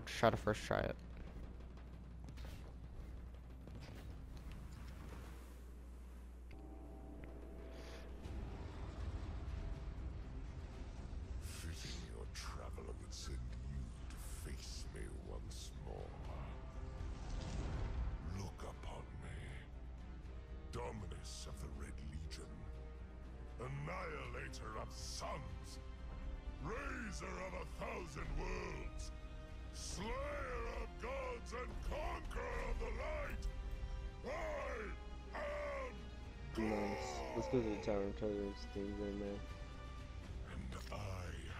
I'll try to first try it. Annihilator of suns. Raiser of a thousand worlds. Slayer of gods and conqueror of the light. I am Nice. Let's go to the tower and try those things in there. And I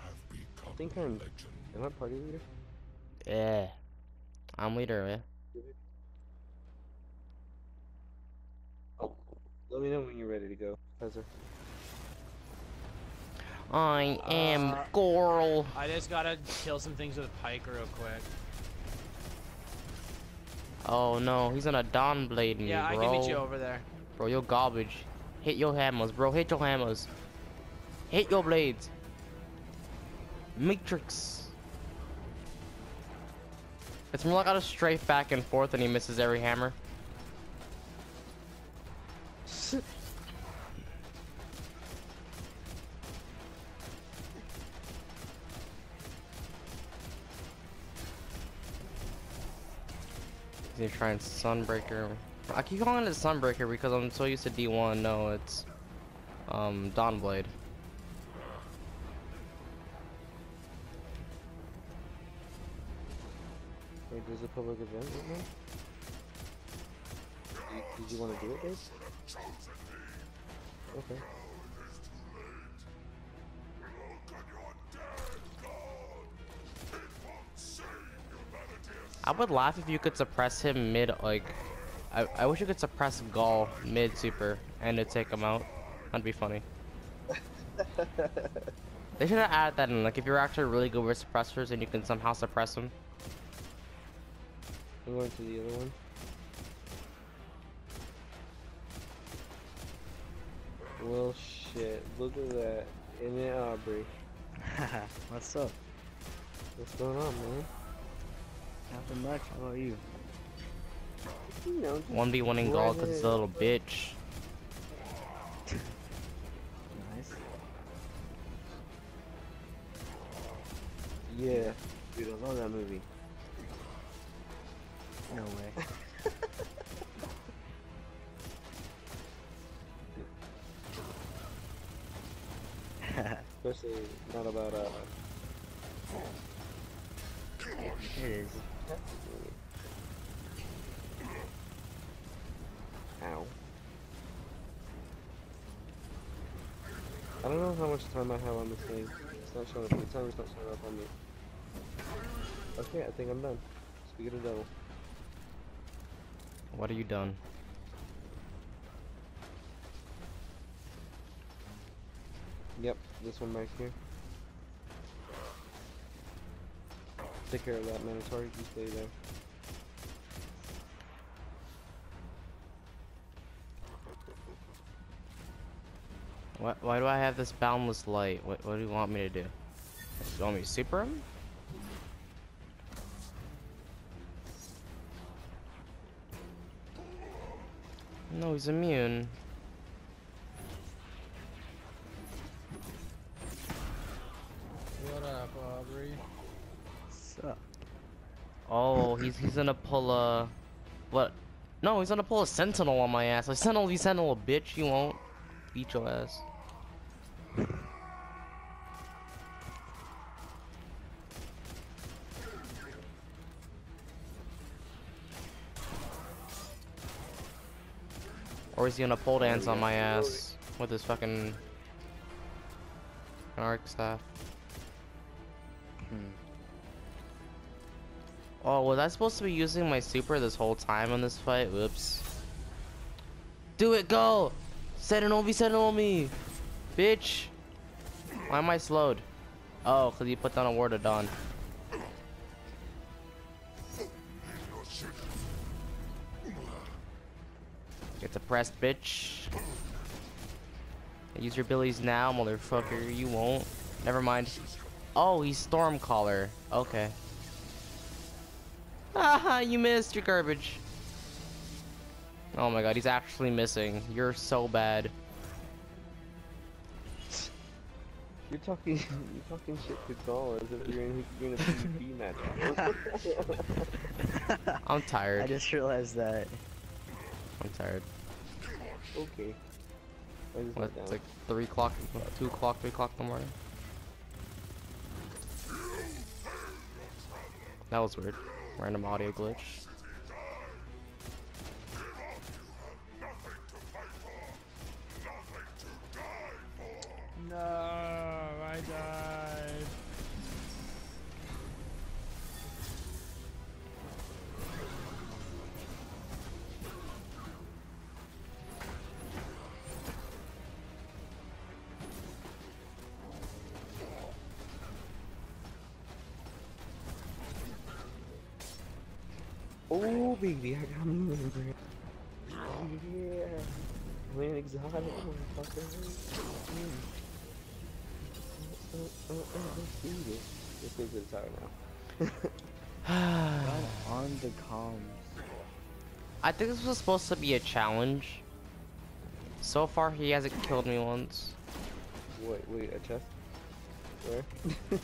have become I think I'm, legend. Am I party leader? Yeah. I'm leader, man. Oh, let me know when you're ready to go, Professor. I am Uh, Goral. I just gotta kill some things with a pike real quick. Oh no, he's gonna Dawn Blade me, Yeah, I bro. can meet you over there. Bro, you're garbage. Hit your hammers, bro. Hit your hammers. Hit your blades. Matrix. It's more like I just strafe back and forth and he misses every hammer. He's trying Sunbreaker. I keep calling it Sunbreaker because I'm so used to D1. No, it's um Dawnblade. Wait, there's a public event right now? Did, you want to do it, Dave? Okay. I would laugh if you could suppress him mid like I, I wish you could suppress Ghaul mid super and it'd take him out. That'd be funny. They should have added that in, like if you're actually really good with suppressors and you can somehow suppress them. I'm going to the other one. Well, shit. Look at that. In it, Aubrey. What's up? What's going on, man? Nothing much. How about you? You know, 1v1 in go Ghaul because he's a little bitch. Nice. Yeah. Dude, I love that movie. No way. Especially not about, uh... it is. Ow. I don't know how much time I have on this thing. It's not showing up. The timer's not showing up on me. Okay, I think I'm done. Speak of the devil. What are you done? Yep, this one back here. Take care of that Minotaur. You stay there. Why, why do I have this boundless light? What, what do you want me to do? You want me to super him? No, he's immune. What up, Aubrey? Oh, he's he's gonna pull a what? No, he's gonna pull a sentinel on my ass. Like sentinel, you sentinel, bitch. You won't beat your ass. Or is he gonna pole dance on my ass with his fucking arc staff? Oh, was I supposed to be using my super this whole time in this fight? Whoops. Do it, go! Sentinel me, sentinel me! Bitch! Why am I slowed? Oh, because you put down a Ward of Dawn. Get depressed, bitch. Use your abilities now, motherfucker. You won't. Never mind. Oh, he's Stormcaller. Okay. Haha, you missed. You're garbage. Oh my god, he's actually missing. You're so bad. You're talking, you're talking shit to Ghaul as if you're in, you're in a PvP match. I'm tired. I just realized that. I'm tired. okay. What? It's like 3 o'clock, 2 o'clock, 3 o'clock in the morning. That was weird. Random audio glitch. No, Oh baby, I got me in there. Oh yeah. I'm an exotic motherfucker. Mm. Uh, uh, uh, let's do this. Let's go to the tower now. I'm on the comms. I think this was supposed to be a challenge. So far, he hasn't killed me once. Wait, wait, a chest? Where?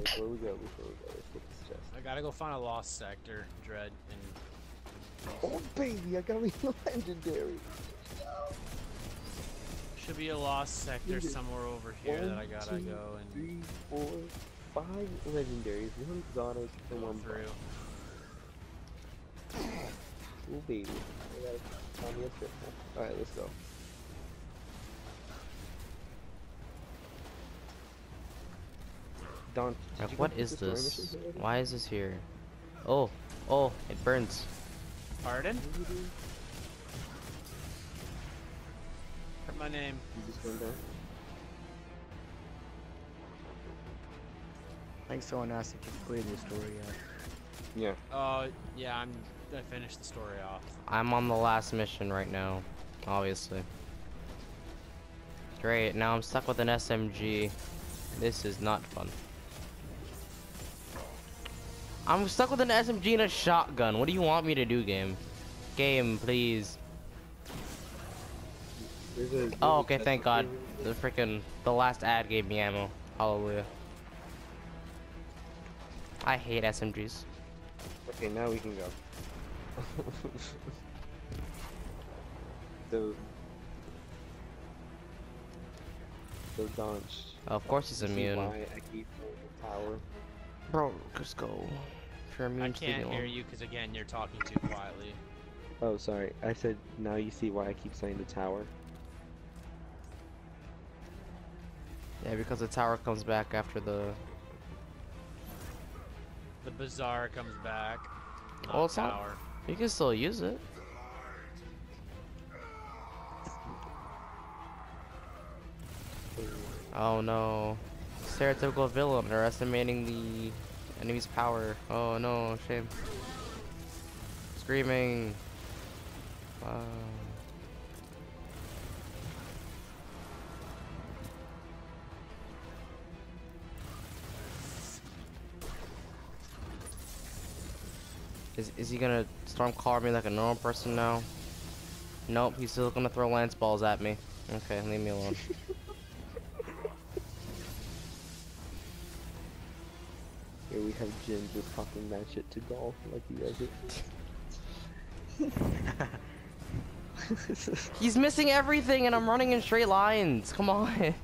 before we go, before we go, let's get this chest. I gotta go find a lost sector, Dread, and Oh baby, I gotta be legendary. should be a lost sector somewhere over here that I gotta two, go and Three, four, five legendaries, one exotic, and one through. Oh baby, I gotta find me a trip now. Alright, let's go. Don, did Like, you what complete is the story this? Why is this here? Oh, oh, it burns. Pardon? What did you do? Heard my name. You just went down? I think someone asked if you completed the story yet. Yeah. Oh, yeah, I'm. I finished the story off. I'm on the last mission right now, obviously. Great, now I'm stuck with an SMG. This is not fun. I'm stuck with an SMG and a shotgun. What do you want me to do, game? Game, please. There's a, there's Oh, okay, thank God. The freaking the last ad gave me ammo. Hallelujah. I hate SMGs. Okay, now we can go. so, so Donch. Of course he's immune. Why I keep the tower? Bro, just go. If you're I just leave me can't hear you because again you're talking too quietly. Oh, sorry. I said now you see why I keep saying the tower. Yeah, because the tower comes back after the. The bazaar comes back. Not Oh, it's not- tower. You can still use it. Oh no. Stereotypical villain underestimating the enemy's power. Oh no, shame. Screaming. Is, is he gonna Stormcaller me like a normal person now? Nope, he's still gonna throw lance balls at me. Okay, leave me alone. Jin just talking that shit to Ghaul like he does it. He's missing everything and I'm running in straight lines. Come on.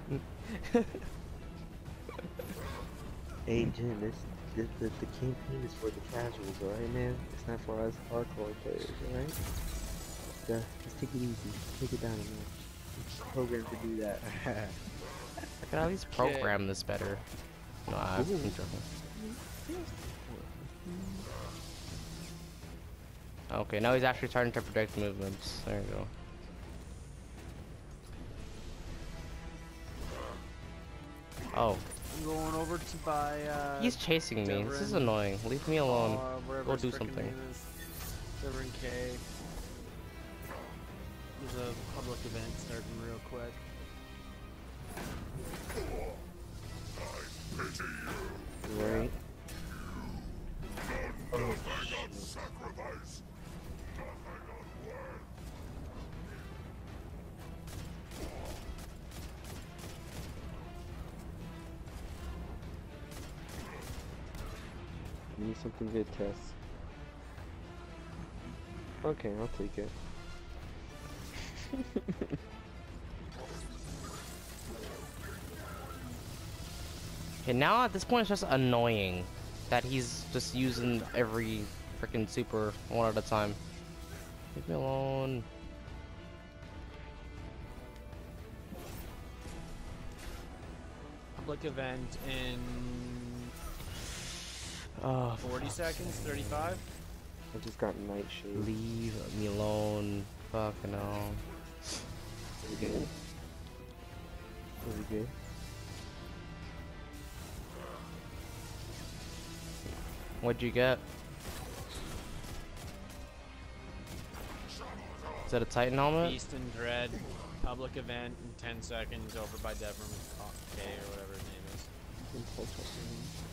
hey Jin, this, this the, the campaign is for the casuals, alright man? It's not for us hardcore players, alright? Yeah, uh, just take it easy. Take it down a notch. Programmed to do that. I can at least program this better. No, I'm joking. Okay, now he's actually starting to predict movements. There you go. Oh, I'm going over to buy. Uh, he's chasing me. This is annoying. Leave me alone. uh, Go do something. name. Devrim Kay. There's a public event starting real quick. I pity you. Right? Something good, Tess. Okay, I'll take it. Okay, now at this point it's just annoying that he's just using every freaking super one at a time. Leave me alone. Public event in Oh, 40 seconds, 35. I just got nightshade. leave me alone. Fucking hell. Is it good? Is it good? What'd you get? Is that a Titan helmet? Beast and Dread. Public event in 10 seconds over by Devrim uh, K or whatever his name is.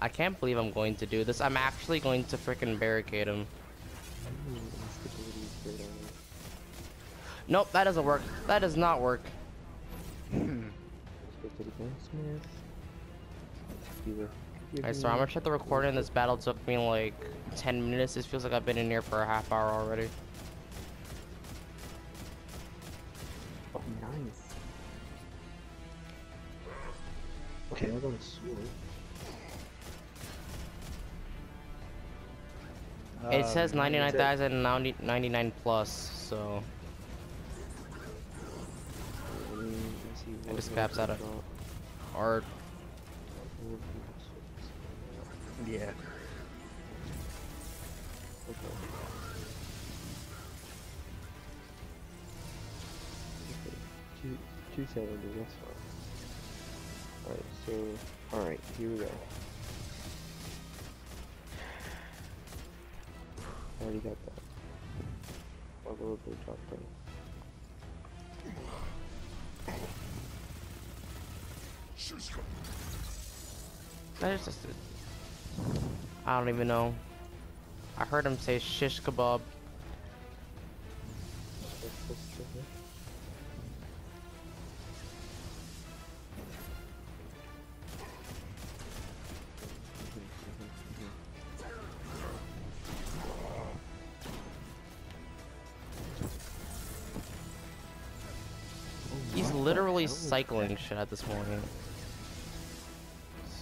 I can't believe I'm going to do this. I'm actually going to freaking barricade him. Nope, that doesn't work. That does not work. I swear, I'm gonna check the recording. This battle took me like 10 minutes. This feels like I've been in here for a half hour already. It says Um, 99,099 plus, so Let me, let me see It what just caps out of drop. or Four people swords. Yeah. Okay. Two, two seventy. That's fine. All right, so all right, here we go. Already got that. I'll go with the drop down. Shush. that is just. I don't even know. I heard him say shish kebab. Literally oh, is cycling shit at this morning.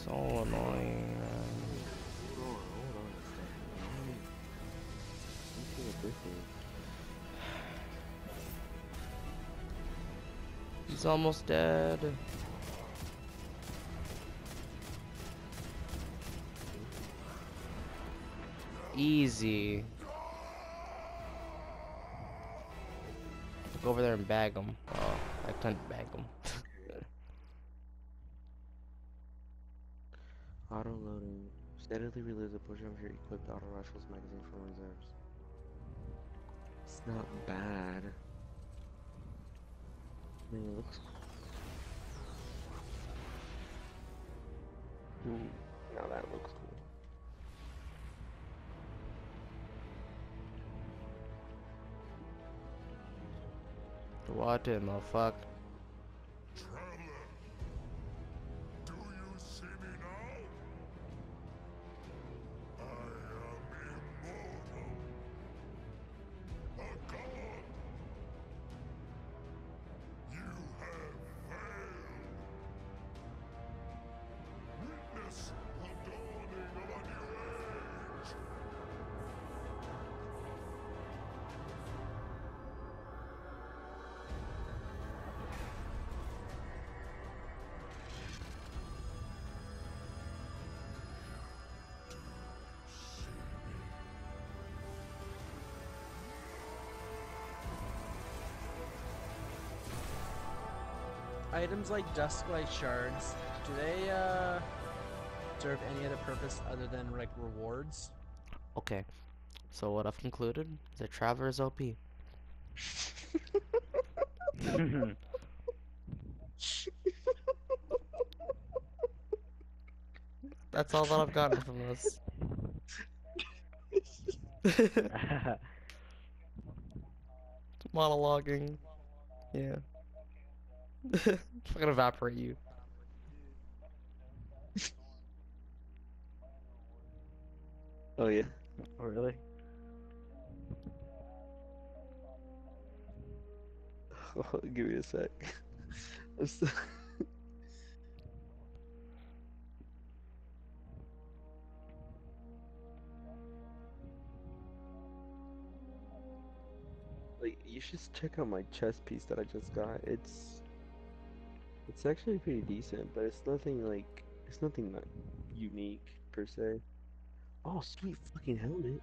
So annoying. man. Hold on, hold on a second. Let me- let me see what this is. He's almost dead. Easy. Go over there and bag him. I couldn't bag him. Auto loading. Steadily reloads a portion of your equipped auto rifle's magazine from reserves. It's not bad. I mean, it looks. Ooh, now that looks cool. What in the fuck? items like Dusklight Shards, do they uh, serve any other purpose other than like rewards? Okay, so what I've concluded is that Traveler is OP. That's all that I've gotten from this. Monologuing. Yeah. Fucking evaporate you. oh yeah. oh, really? Give me a sec. I'm still... like you should check out my chess piece that I just got. It's it's actually pretty decent, but it's nothing like it's nothing unique per se. Oh, sweet fucking helmet.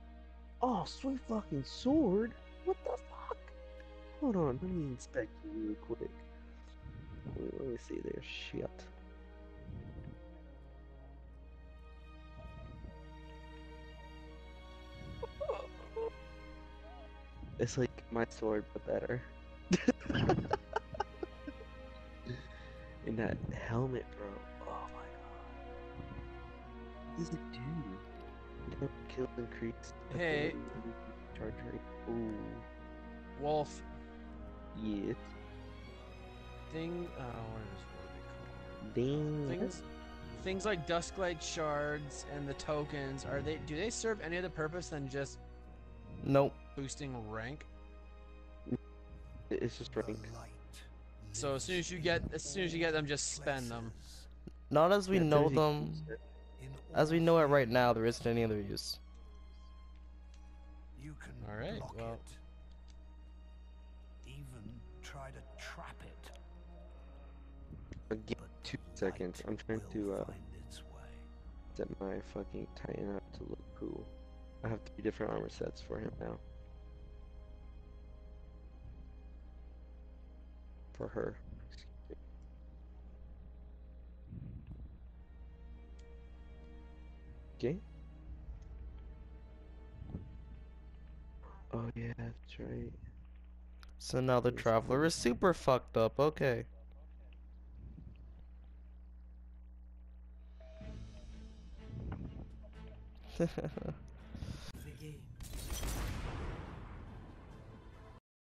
Oh, sweet fucking sword. What the fuck? Hold on, let me inspect you real quick. Me, let me see there. Shit. It's like my sword, but better. And that helmet, bro. Oh my god. What does it do? Damage Kill increased. Hey. ability, Charge rate. Ooh. Wolf Yes. thing. Oh, what is what are they Dang. called? Things. Things like Dusklight shards and the tokens are they? Do they serve any other purpose than just Nope. boosting rank? It's just rank. So as soon as you get, as soon as you get them, just spend them. Not as we Yeah, know them. As we know it right now, there isn't any other use. You can All right, block well- it. Even try to trap it. Give two seconds. I'm trying to uh, find its way. set my fucking Titan up to look cool. I have three different armor sets for him now. For her. Okay. Oh yeah, that's right. So now the traveler is super fucked up. Okay.